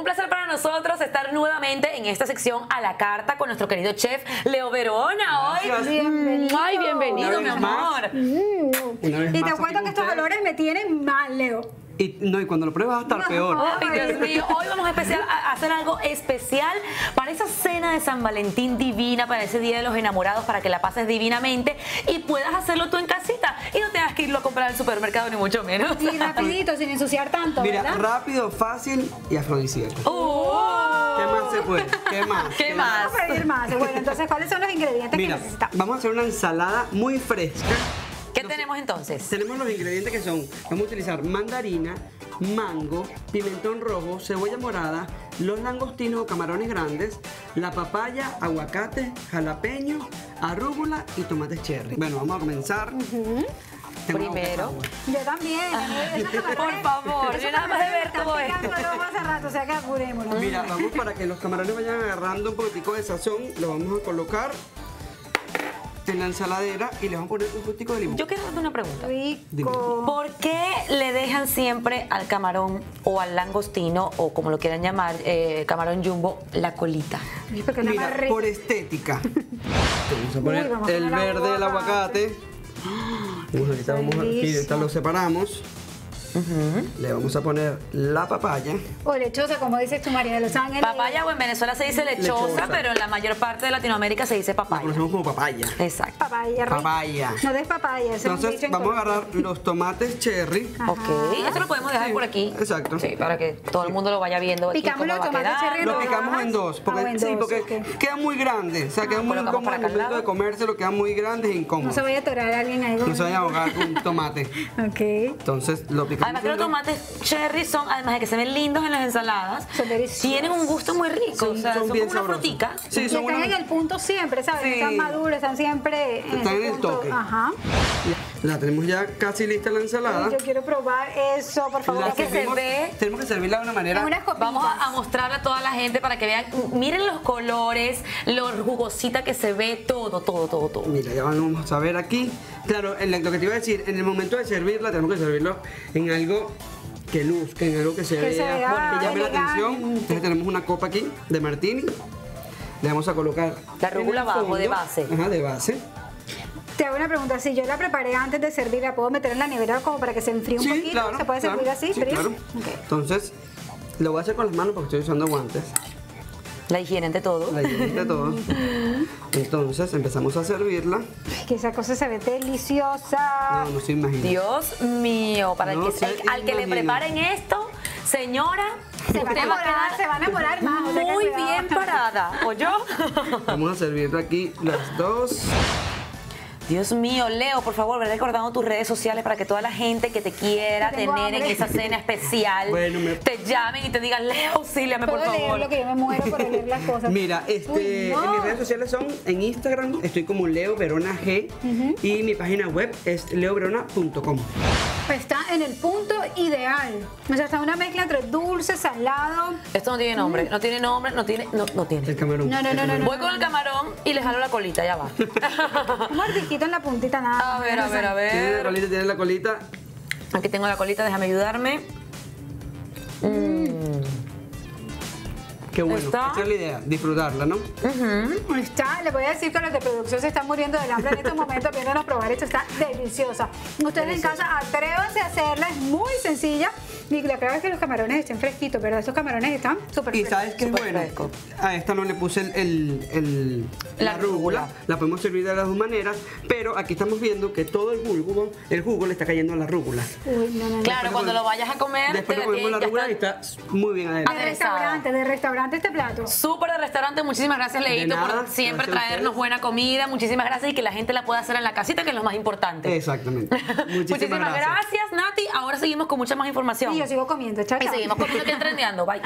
Un placer para nosotros estar nuevamente en esta sección a la carta con nuestro querido chef Leo Verona. Hoy. Bienvenido. ay, bienvenido, mi más. amor. Vez Y te cuento que estos olores me tienen mal, Leo. Y, no, y cuando lo pruebas va a estar peor. Ay, Dios mío, hoy vamos a, especial- a hacer algo especial para esa cena de San Valentín divina, para ese Día de los Enamorados, para que la pases divinamente y puedas hacerlo tú en casita y no tengas que irlo a comprar al supermercado ni mucho menos. Y rapidito, sin ensuciar tanto, Mira, ¿verdad? rápido, fácil y afrodisíaco. Oh. ¿Qué más se puede? ¿Qué más? ¿Qué más? Vamos a pedir más. Bueno, entonces, ¿cuáles son los ingredientes Mira, que necesitamos? vamos a hacer una ensalada muy fresca. ¿Qué tenemos entonces? Tenemos los ingredientes que son, vamos a utilizar mandarina, mango, pimentón rojo, cebolla morada, los langostinos o camarones grandes, la papaya, aguacate, jalapeño, arúgula y tomates cherry. Bueno, vamos a comenzar. Primero. Yo también. Me Por favor, yo nada más de ver todo esto. hace rato, o sea que apurémonos. Mira, vamos para que los camarones vayan agarrando un poquitico de sazón, lo vamos a colocar en la ensaladera y le vamos a poner un poquitico de limón. Yo quiero hacerte una pregunta. Rico. ¿Por qué le dejan siempre al camarón o al langostino o como lo quieran llamar, eh, camarón jumbo, la colita? Mira, por estética. Vamos a poner Uy, vamos a el poner verde del aguacate. Vamos, ahorita vamos a, aquí, ahorita lo separamos. Le vamos a poner la papaya. O lechosa, como dices tú, María de los Ángeles. Papaya o en Venezuela se dice lechosa, Lechosa. pero en la mayor parte de Latinoamérica se dice La papaya. conocemos como papaya. Exacto. Papaya. rica. Papaya. No des papaya. Entonces en vamos a agarrar los tomates cherry. Ajá. Ok, eso lo podemos dejar Sí, por aquí. exacto. Sí, para que todo el mundo lo vaya viendo Picamos los tomates cherry Lo picamos en dos, porque, Ah, en sí, dos, porque ok. queda muy grande, o sea, queda muy incómodo al momento lado. de comérselo, queda muy grande e incómodo. No se vaya a atorar a alguien ahí. No se vaya a ahogar con tomate. Ok. Entonces lo picamos. Además que los tomates cherry son, además de que se ven lindos en las ensaladas, Son tienen un gusto muy rico. Son- o sea, son son, bien como una sabrosos. frutica. Sí, y son están una- en el punto siempre, ¿sabes? Sí. Están maduros, están siempre en Están ese en el punto. toque. Ajá. La tenemos ya casi lista la ensalada. Ay, yo quiero probar eso, por favor. La que se ve- Tenemos que servirla de una manera. Unas. Vamos a, a mostrarle a toda la gente para que vean, miren los colores, lo jugosita que se ve, todo, todo, todo, todo. Mira, ya vamos a ver aquí. Claro, lo que te iba a decir, en el momento de servirla, tenemos que servirlo en algo que luzca, en algo que se Que se vea, que llame la atención. Entonces tenemos una copa aquí de martini. Le vamos a colocar La el abajo, de base. Ajá, de base. Te hago una pregunta. Si yo la preparé antes de servir, ¿la puedo meter en la nevera como para que se enfríe un Sí, poquito? claro. ¿Se puede claro, servir así, sí, claro. Entonces, lo voy a hacer con las manos porque estoy usando guantes. La higiene ante todo. La higiene de todo. Entonces, empezamos a servirla. Ay, Que esa cosa se ve deliciosa. No, no se imagina. Dios mío, para el No que, el- al que le preparen esto, señora, Se va a enamorar, se van a enamorar más. o muy bien parada, ¿oyó? Vamos a servirla aquí las dos. Dios mío, Leo, por favor, ve recordando tus redes sociales para que toda la gente que te quiera tener en esa cena especial Bueno, me- te llamen y te digan, Leo, auxíliame, por leer favor. lo que yo me muero por leer las cosas. Mira, este, Uy, no. en mis redes sociales son en Instagram, estoy como Leo Verona G y mi página web es leoverona.com. Está en el punto ideal. O sea, está una mezcla entre dulce, salado. Esto no tiene nombre, no tiene nombre, no tiene, no, no El tiene. camarón. No, no, el no, no. Voy con el camarón y le jalo la colita, ya va. Un mordisquito en la puntita nada. A ver, a ver, a Tiene la ver. colita, tiene la colita. Aquí tengo la colita, déjame ayudarme. Qué bueno. ¿Está? Esa es la idea, disfrutarla, ¿no? Está, les voy a decir que los de producción se están muriendo del hambre en estos momentos. Vienen a probar esto, está deliciosa. Ustedes en casa atrévanse a hacerla, es muy sencilla. Y la clave es que los camarones estén fresquitos, ¿verdad? Esos camarones están súper Y frescos. sabes qué es bueno. fresco. A esta no le puse el, el- el- La la rúgula. rúgula. La podemos servir de las dos maneras, pero aquí estamos viendo que todo el jugo, el jugo le está cayendo a la rúgula. Uy, no, no, no. Claro, cuando lo vayas a comer, Después ponemos ya la rúgula y está muy bien adentro. De restaurante, de restaurante este plato. Súper de restaurante, muchísimas gracias Leito por siempre gracias traernos buena comida, muchísimas gracias y que la gente la pueda hacer en la casita, que es lo más importante. Exactamente. Muchísimas, Muchísimas gracias. gracias, Nati. Ahora seguimos con mucha más información. Y yo sigo comiendo, chao, Y chao. seguimos comiendo aquí en Trendeando. Bye.